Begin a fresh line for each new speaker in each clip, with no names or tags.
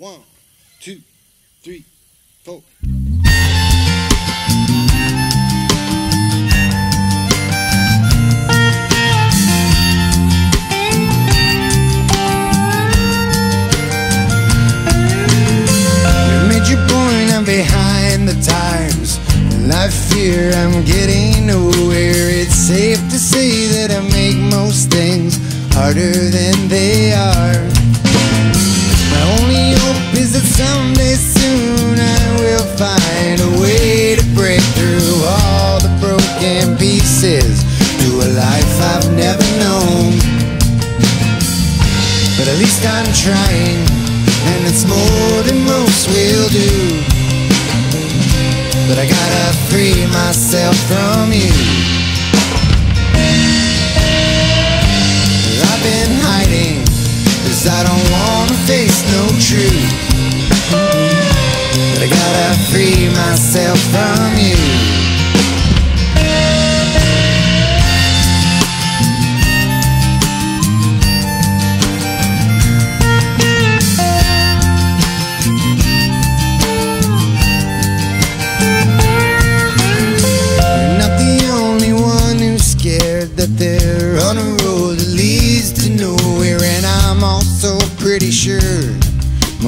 One, two, three, four. Behind the times. And I fear I'm getting nowhere. It's safe to say that I make most things harder than they are. But at least I'm trying, and it's more than most will do. But I gotta free myself from you. I've been hiding, cause I don't wanna face no truth. But I gotta free myself from you.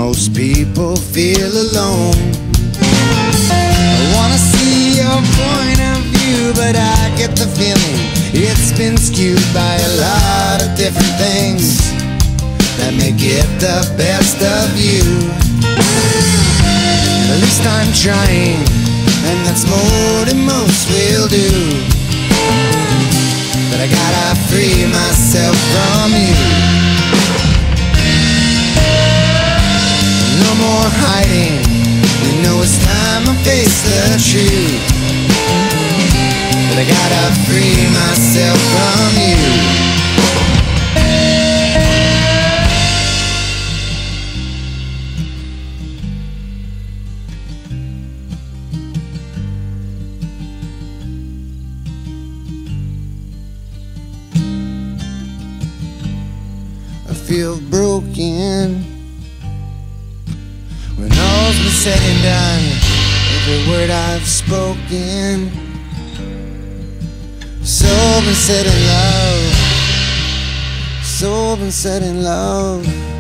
Most people feel alone. I wanna see your point of view, but I get the feeling it's been skewed by a lot of different things that may get the best of you. At least I'm trying, and that's more than most will do. But I gotta free myself from you. Hiding, you know it's time I face the truth. But I gotta free myself from you. I feel broken when all's been said and done. Every word I've spoken, so been said in love, so been said in love.